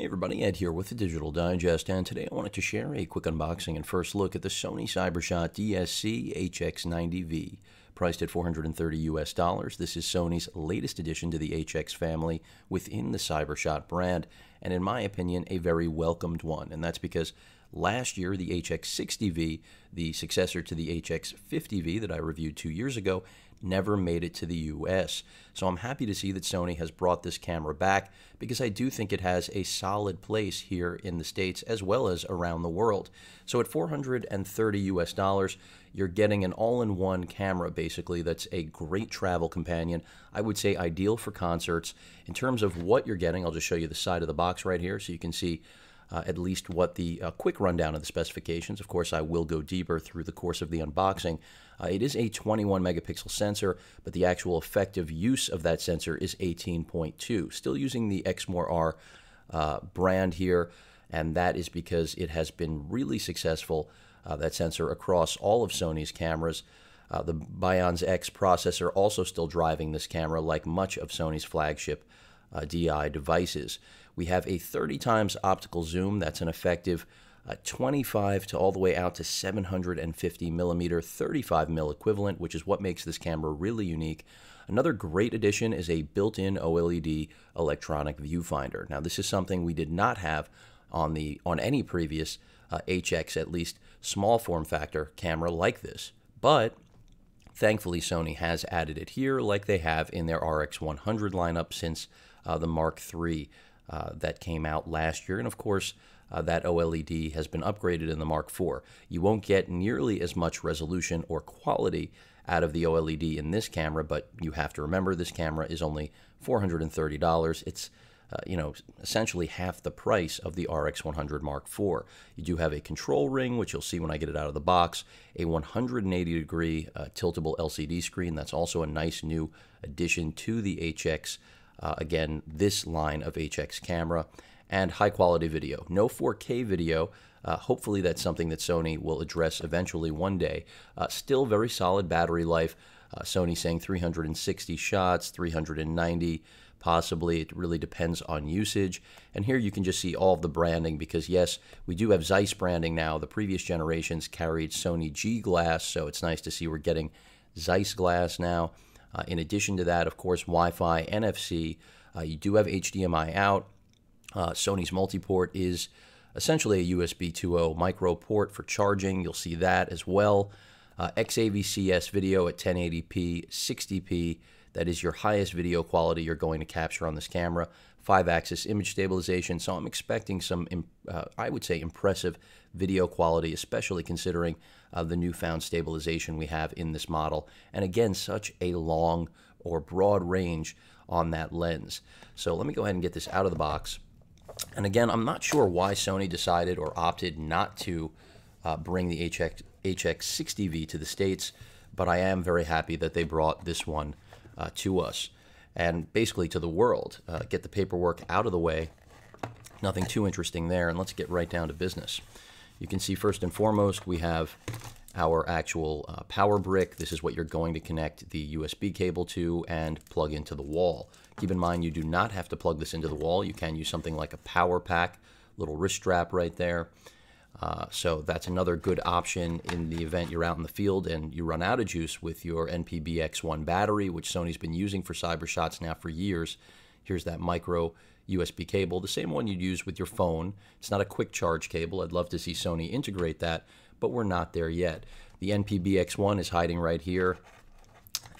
Hey everybody, Ed here with the Digital Digest, and today I wanted to share a quick unboxing and first look at the Sony CyberShot DSC HX90V. Priced at 430 US dollars, this is Sony's latest addition to the HX family within the CyberShot brand, and in my opinion, a very welcomed one. And that's because last year, the HX60V, the successor to the HX50V that I reviewed two years ago, never made it to the US. So I'm happy to see that Sony has brought this camera back because I do think it has a solid place here in the States as well as around the world. So at 430 US dollars, you're getting an all-in-one camera basically that's a great travel companion. I would say ideal for concerts. In terms of what you're getting, I'll just show you the side of the box right here so you can see uh, at least what the uh, quick rundown of the specifications. Of course, I will go deeper through the course of the unboxing. Uh, it is a 21 megapixel sensor, but the actual effective use of that sensor is 18.2. Still using the Exmor R uh, brand here, and that is because it has been really successful, uh, that sensor, across all of Sony's cameras. Uh, the Bionz X processor also still driving this camera, like much of Sony's flagship uh, DI devices. We have a 30 times optical zoom. That's an effective uh, 25 to all the way out to 750 millimeter 35 mil equivalent, which is what makes this camera really unique. Another great addition is a built-in OLED electronic viewfinder. Now, this is something we did not have on the on any previous uh, HX, at least small form factor camera like this, but Thankfully, Sony has added it here, like they have in their RX100 lineup since the Mark III uh, that came out last year. And of course, uh, that OLED has been upgraded in the Mark IV. You won't get nearly as much resolution or quality out of the OLED in this camera, but you have to remember this camera is only $430. It's uh, you know, essentially half the price of the RX 100 Mark IV. You do have a control ring, which you'll see when I get it out of the box, a 180 degree uh, tiltable LCD screen. That's also a nice new addition to the HX. Uh, again, this line of HX camera and high quality video. No 4K video. Uh, hopefully, that's something that Sony will address eventually one day. Uh, still very solid battery life. Uh, Sony saying 360 shots, 390 possibly. It really depends on usage. And here you can just see all of the branding because, yes, we do have Zeiss branding now. The previous generations carried Sony G glass, so it's nice to see we're getting Zeiss glass now. Uh, in addition to that, of course, Wi Fi, NFC. Uh, you do have HDMI out. Uh, Sony's multi-port is essentially a USB 2.0 micro port for charging. You'll see that as well. Uh, XAVCS video at 1080p, 60p. That is your highest video quality you're going to capture on this camera. Five axis image stabilization. So I'm expecting some, uh, I would say, impressive video quality, especially considering uh, the newfound stabilization we have in this model. And again, such a long or broad range on that lens. So let me go ahead and get this out of the box. And again, I'm not sure why Sony decided or opted not to uh, bring the HX, HX60V to the States, but I am very happy that they brought this one uh, to us and basically to the world. Uh, get the paperwork out of the way. Nothing too interesting there, and let's get right down to business. You can see first and foremost we have our actual uh, power brick. This is what you're going to connect the USB cable to and plug into the wall. Keep in mind you do not have to plug this into the wall. You can use something like a power pack, little wrist strap right there. Uh, so that's another good option in the event you're out in the field and you run out of juice with your NPBX1 battery, which Sony's been using for cyber shots now for years. Here's that micro USB cable, the same one you'd use with your phone. It's not a quick charge cable. I'd love to see Sony integrate that, but we're not there yet. The NPBX1 is hiding right here.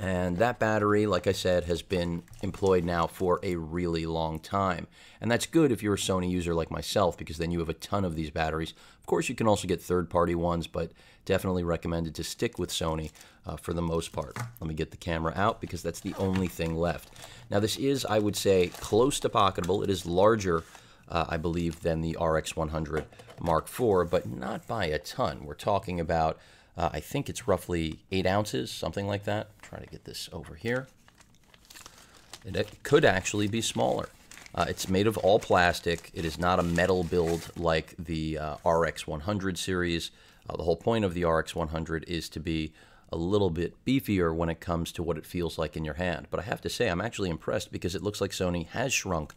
And that battery, like I said, has been employed now for a really long time. And that's good if you're a Sony user like myself, because then you have a ton of these batteries. Of course, you can also get third party ones, but definitely recommended to stick with Sony uh, for the most part. Let me get the camera out because that's the only thing left. Now, this is, I would say, close to pocketable. It is larger, uh, I believe, than the RX 100 Mark IV, but not by a ton. We're talking about uh, I think it's roughly eight ounces, something like that. Try to get this over here. It could actually be smaller. Uh, it's made of all plastic. It is not a metal build like the uh, RX 100 series. Uh, the whole point of the RX 100 is to be a little bit beefier when it comes to what it feels like in your hand. But I have to say, I'm actually impressed because it looks like Sony has shrunk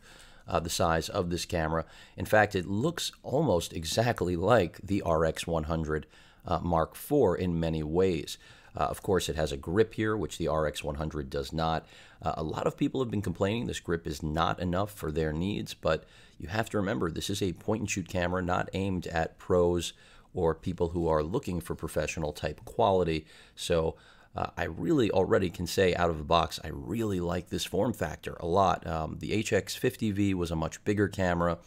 uh, the size of this camera. In fact, it looks almost exactly like the RX 100 uh, Mark IV in many ways. Uh, of course, it has a grip here, which the RX 100 does not. Uh, a lot of people have been complaining this grip is not enough for their needs, but you have to remember this is a point and shoot camera not aimed at pros or people who are looking for professional type quality. So uh, I really already can say out of the box, I really like this form factor a lot. Um, the HX50V was a much bigger camera,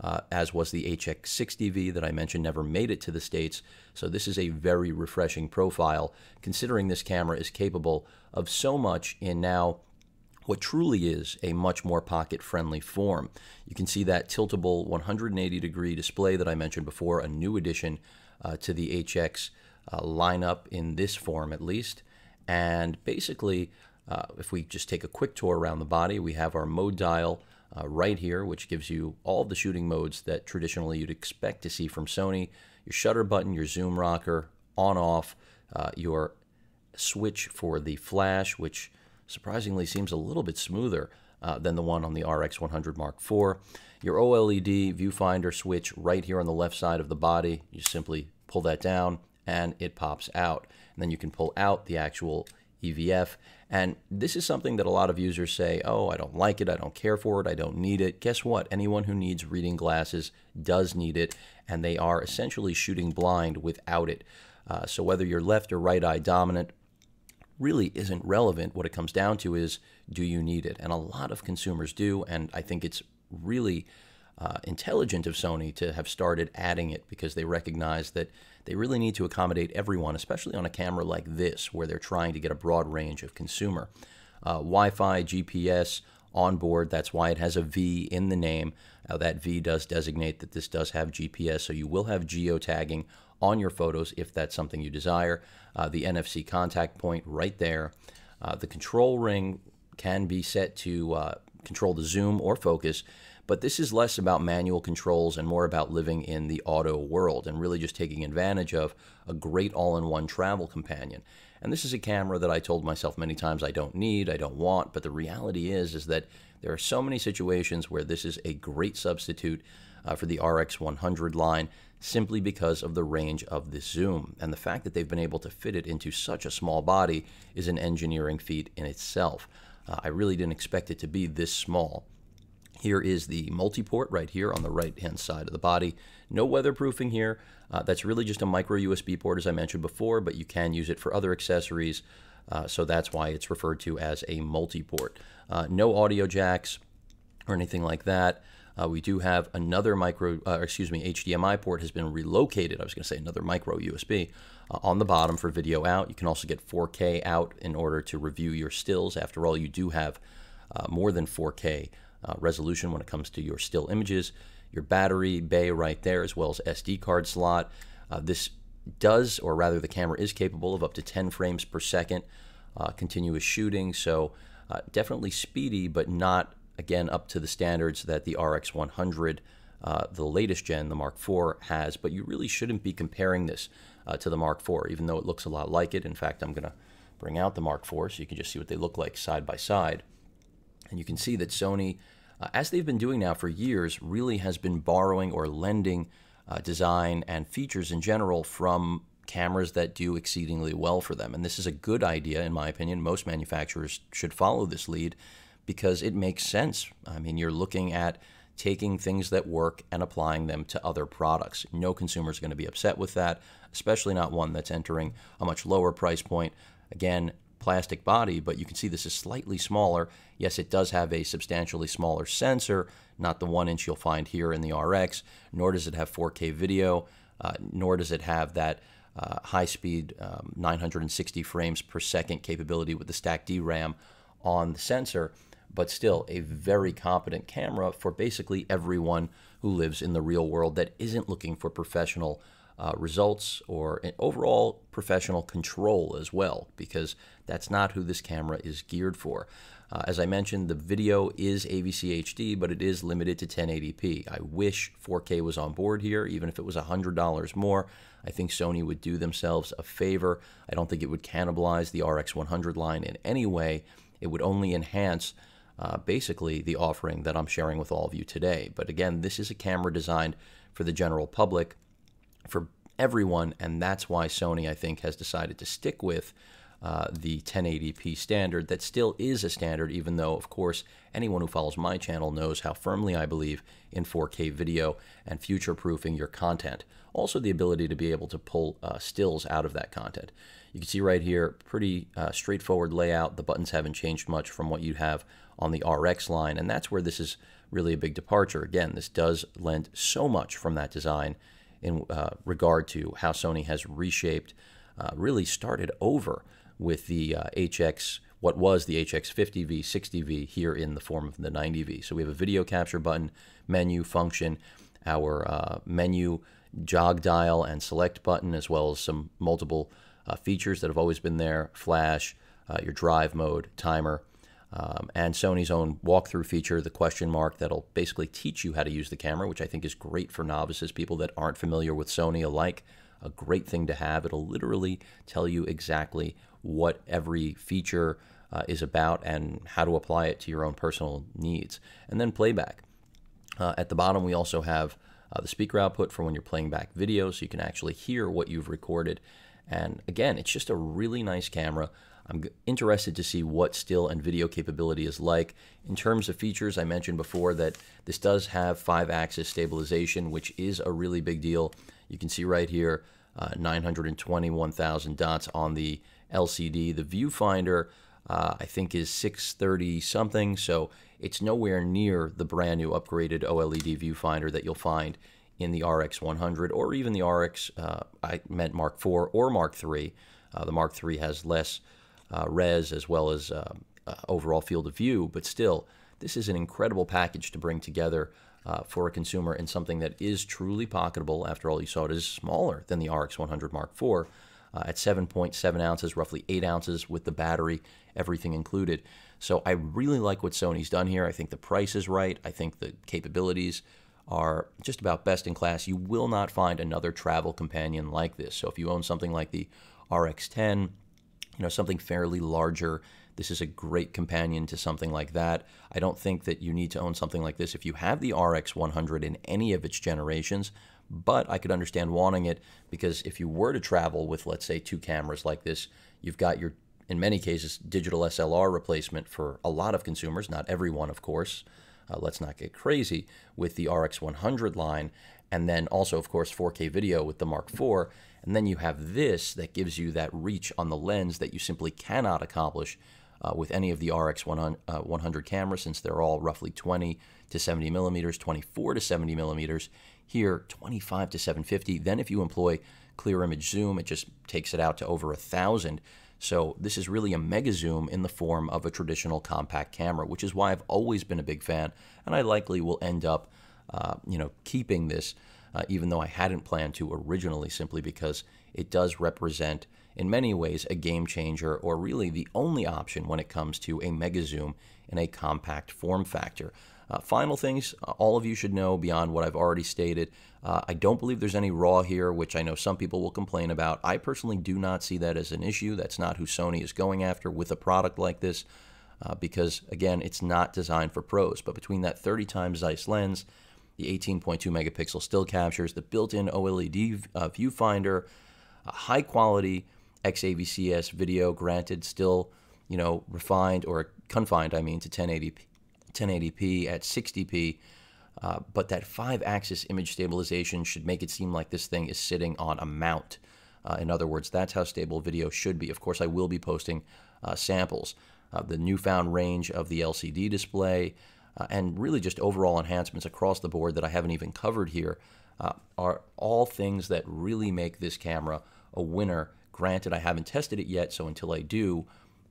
uh, as was the HX60V that I mentioned never made it to the States. So this is a very refreshing profile, considering this camera is capable of so much in now what truly is a much more pocket friendly form. You can see that tiltable 180 degree display that I mentioned before, a new addition uh, to the HX uh, lineup in this form at least. And basically, uh, if we just take a quick tour around the body, we have our mode dial uh, right here, which gives you all the shooting modes that traditionally you'd expect to see from Sony. Your shutter button, your zoom rocker, on off, uh, your switch for the flash, which surprisingly seems a little bit smoother uh, than the one on the RX 100 Mark IV. Your OLED viewfinder switch right here on the left side of the body, you simply pull that down and it pops out. And then you can pull out the actual EVF. And this is something that a lot of users say, oh, I don't like it, I don't care for it, I don't need it. Guess what? Anyone who needs reading glasses does need it, and they are essentially shooting blind without it. Uh, so whether you're left or right eye dominant, really isn't relevant. What it comes down to is do you need it? And a lot of consumers do, and I think it's really uh, intelligent of Sony to have started adding it because they recognize that they really need to accommodate everyone, especially on a camera like this, where they're trying to get a broad range of consumer. Uh, wi Fi, GPS, on board. That's why it has a V in the name. Uh, that V does designate that this does have GPS, so you will have geotagging on your photos if that's something you desire. Uh, the NFC contact point right there. Uh, the control ring can be set to uh, control the zoom or focus, but this is less about manual controls and more about living in the auto world and really just taking advantage of a great all in one travel companion. And this is a camera that I told myself many times I don't need, I don't want, but the reality is is that there are so many situations where this is a great substitute uh, for the RX 100 line simply because of the range of this zoom. And the fact that they've been able to fit it into such a small body is an engineering feat in itself. Uh, I really didn't expect it to be this small. Here is the multi-port right here on the right-hand side of the body. No weatherproofing here. Uh, that's really just a micro USB port, as I mentioned before, but you can use it for other accessories. Uh, so that's why it's referred to as a multi-port. Uh, no audio jacks or anything like that. Uh, we do have another micro, uh, excuse me, HDMI port has been relocated. I was going to say another micro USB uh, on the bottom for video out. You can also get 4K out in order to review your stills. After all, you do have more than 4K uh, resolution when it comes to your still images. Your battery bay right there, as well as SD card slot. Uh, this does, or rather, the camera is capable of up to 10 frames per second continuous shooting. So definitely speedy, but not again up to the standards that the RX 100, uh, the latest gen, the Mark IV, has. But you really shouldn't be comparing this uh, to the Mark IV, even though it looks a lot like it. In fact, I'm going to bring out the Mark IV so you can just see what they look like side by side. And you can see that Sony, uh, as they've been doing now for years, really has been borrowing or lending uh, design and features in general from cameras that do exceedingly well for them. And this is a good idea, in my opinion. Most manufacturers should follow this lead because it makes sense. I mean, you're looking at taking things that work and applying them to other products. No consumer is going to be upset with that, especially not one that's entering a much lower price point. Again, plastic body, but you can see this is slightly smaller. Yes, it does have a substantially smaller sensor, not the one inch you'll find here in the RX, nor does it have 4K video, uh, nor does it have that uh, high speed um, 960 frames per second capability with the stacked DRAM on the sensor but still a very competent camera for basically everyone who lives in the real world that isn't looking for professional uh, results or overall professional control as well, because that's not who this camera is geared for. Uh, as I mentioned, the video is AVCHD, but it is limited to 1080p. I wish 4K was on board here, even if it was $100 more. I think Sony would do themselves a favor. I don't think it would cannibalize the RX 100 line in any way. It would only enhance uh, basically the offering that I'm sharing with all of you today. But again, this is a camera designed for the general public, for everyone, and that's why Sony, I think, has decided to stick with uh, the 1080p standard that still is a standard, even though, of course, anyone who follows my channel knows how firmly I believe in 4K video and future proofing your content. Also, the ability to be able to pull uh, stills out of that content. You can see right here, pretty uh, straightforward layout. The buttons haven't changed much from what you have on the RX line, and that's where this is really a big departure. Again, this does lend so much from that design in uh, regard to how Sony has reshaped, uh, really started over with the uh, HX, what was the HX50V, 60V here in the form of the 90V. So we have a video capture button, menu function, our uh, menu jog dial and select button, as well as some multiple uh, features that have always been there, flash, uh, your drive mode, timer, um, and Sony's own walkthrough feature, the question mark, that'll basically teach you how to use the camera, which I think is great for novices, people that aren't familiar with Sony alike. A great thing to have. It'll literally tell you exactly what every feature uh, is about and how to apply it to your own personal needs. And then playback. Uh, at the bottom, we also have uh, the speaker output for when you're playing back video so you can actually hear what you've recorded. And again, it's just a really nice camera. I'm interested to see what still and video capability is like. In terms of features, I mentioned before that this does have five axis stabilization, which is a really big deal. You can see right here uh, 921,000 dots on the LCD. The viewfinder, uh, I think, is 630 something, so it's nowhere near the brand new upgraded OLED viewfinder that you'll find in the RX 100 or even the RX, uh, I meant Mark IV or Mark III. Uh, the Mark III has less res as well as uh, uh, overall field of view, but still, this is an incredible package to bring together uh, for a consumer and something that is truly pocketable. After all, you saw it is smaller than the RX 100 Mark IV uh, at 7.7 ounces, roughly 8 ounces with the battery, everything included. So I really like what Sony's done here. I think the price is right. I think the capabilities are just about best in class. You will not find another travel companion like this. So if you own something like the RX10, you know, something fairly larger, this is a great companion to something like that. I don't think that you need to own something like this if you have the RX 100 in any of its generations, but I could understand wanting it because if you were to travel with, let's say, two cameras like this, you've got your, in many cases, digital SLR replacement for a lot of consumers, not everyone, of course. Uh, let's not get crazy with the RX 100 line, and then also, of course, 4K video with the Mark IV. And then you have this that gives you that reach on the lens that you simply cannot accomplish uh, with any of the RX 100, uh, 100 cameras, since they're all roughly 20 to 70 millimeters, 24 to 70 millimeters. Here, 25 to 750. Then, if you employ clear image zoom, it just takes it out to over a thousand. So this is really a mega zoom in the form of a traditional compact camera, which is why I've always been a big fan, and I likely will end up, uh, you know, keeping this, uh, even though I hadn't planned to originally, simply because it does represent, in many ways, a game changer, or really the only option when it comes to a mega zoom in a compact form factor. Uh, final things uh, all of you should know beyond what I've already stated. Uh, I don't believe there's any RAW here, which I know some people will complain about. I personally do not see that as an issue. That's not who Sony is going after with a product like this, uh, because again, it's not designed for pros. But between that 30 times Zeiss lens, the 18.2 megapixel still captures, the built-in OLED uh, viewfinder, high quality XAVCS video, granted still you know refined or confined, I mean, to 1080p 1080p at 60p. Uh, but that five axis image stabilization should make it seem like this thing is sitting on a mount. Uh, in other words, that's how stable video should be. Of course, I will be posting uh, samples of the newfound range of the LCD display uh, and really just overall enhancements across the board that I haven't even covered here uh, are all things that really make this camera a winner. Granted, I haven't tested it yet, so until I do,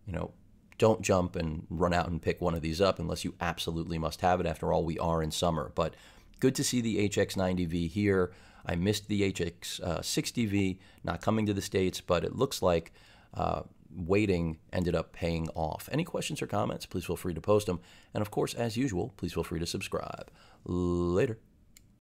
you know, don't jump and run out and pick one of these up unless you absolutely must have it. After all, we are in summer. But good to see the HX90V here. I missed the HX60V not coming to the States, but it looks like uh, waiting ended up paying off. Any questions or comments, please feel free to post them. And of course, as usual, please feel free to subscribe. Later.